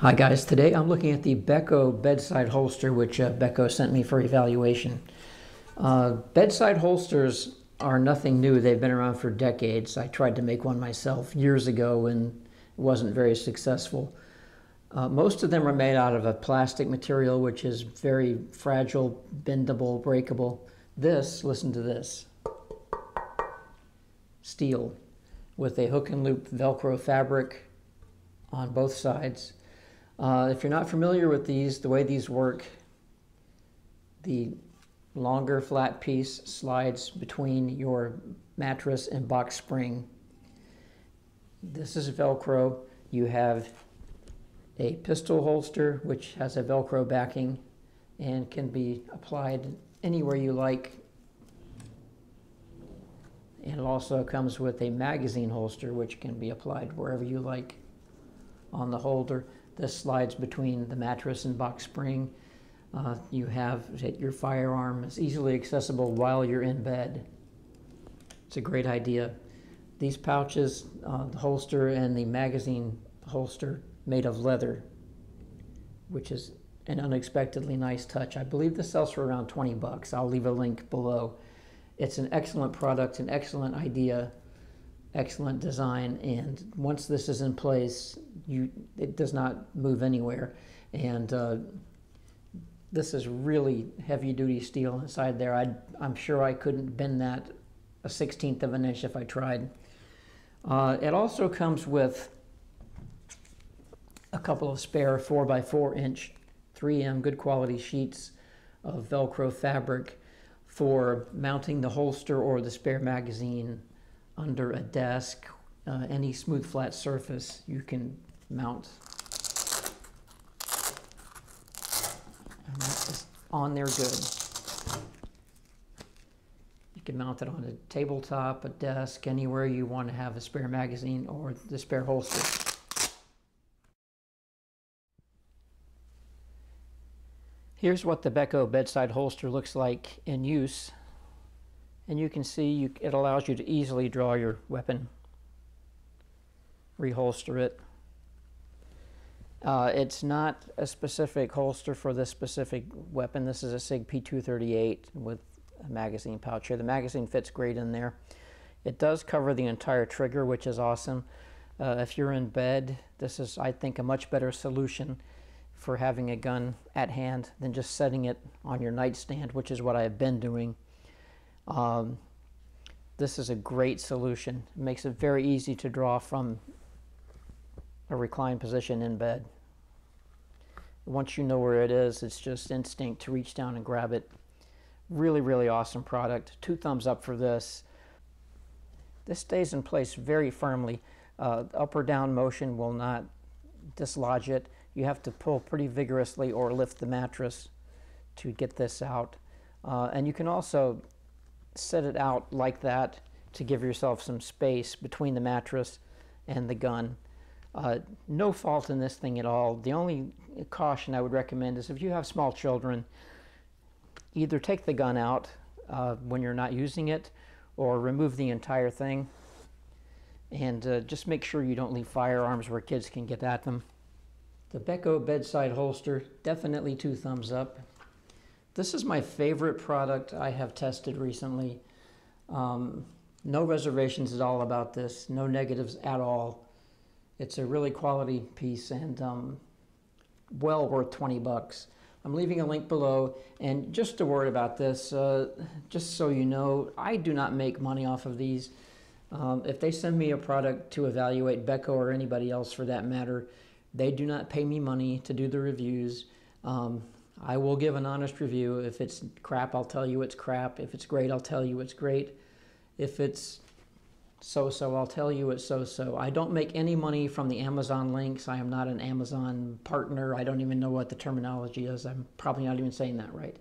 Hi guys, today I'm looking at the Becko bedside holster which uh, Becko sent me for evaluation. Uh, bedside holsters are nothing new, they've been around for decades. I tried to make one myself years ago and it wasn't very successful. Uh, most of them are made out of a plastic material which is very fragile, bendable, breakable. This, listen to this, steel with a hook and loop Velcro fabric on both sides. Uh, if you're not familiar with these, the way these work, the longer flat piece slides between your mattress and box spring. This is Velcro. You have a pistol holster which has a Velcro backing and can be applied anywhere you like and it also comes with a magazine holster, which can be applied wherever you like on the holder. This slides between the mattress and box spring. Uh, you have your firearm is easily accessible while you're in bed. It's a great idea. These pouches, uh, the holster and the magazine holster made of leather, which is an unexpectedly nice touch. I believe this sells for around 20 bucks. I'll leave a link below. It's an excellent product, an excellent idea, excellent design, and once this is in place, you it does not move anywhere. And uh, this is really heavy duty steel inside there. i am sure I couldn't bend that a 16th of an inch if I tried. Uh, it also comes with a couple of spare 4x4 inch 3M good quality sheets of Velcro fabric for mounting the holster or the spare magazine under a desk, uh, any smooth flat surface you can mount. And that's on there good. You can mount it on a tabletop, a desk, anywhere you want to have a spare magazine or the spare holster. Here's what the Becko bedside holster looks like in use. And you can see you, it allows you to easily draw your weapon, reholster it. Uh, it's not a specific holster for this specific weapon. This is a SIG P238 with a magazine pouch here. The magazine fits great in there. It does cover the entire trigger, which is awesome. Uh, if you're in bed, this is, I think, a much better solution for having a gun at hand than just setting it on your nightstand, which is what I have been doing. Um, this is a great solution. It makes it very easy to draw from a reclined position in bed. Once you know where it is, it's just instinct to reach down and grab it. Really, really awesome product. Two thumbs up for this. This stays in place very firmly. Uh, up or down motion will not dislodge it you have to pull pretty vigorously or lift the mattress to get this out. Uh, and you can also set it out like that to give yourself some space between the mattress and the gun. Uh, no fault in this thing at all. The only caution I would recommend is if you have small children, either take the gun out uh, when you're not using it or remove the entire thing. And uh, just make sure you don't leave firearms where kids can get at them. The Becko bedside holster, definitely two thumbs up. This is my favorite product I have tested recently. Um, no reservations at all about this, no negatives at all. It's a really quality piece and um, well worth 20 bucks. I'm leaving a link below. And just a word about this, uh, just so you know, I do not make money off of these. Um, if they send me a product to evaluate, Becko or anybody else for that matter, they do not pay me money to do the reviews. Um, I will give an honest review. If it's crap, I'll tell you it's crap. If it's great, I'll tell you it's great. If it's so so, I'll tell you it's so so. I don't make any money from the Amazon links. I am not an Amazon partner. I don't even know what the terminology is. I'm probably not even saying that right.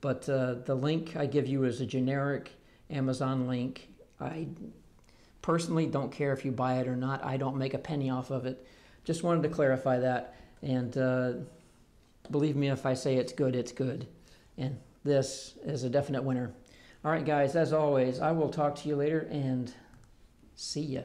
But uh, the link I give you is a generic Amazon link. I personally don't care if you buy it or not. I don't make a penny off of it. Just wanted to clarify that. And uh, believe me, if I say it's good, it's good. And this is a definite winner. All right, guys, as always, I will talk to you later and see ya.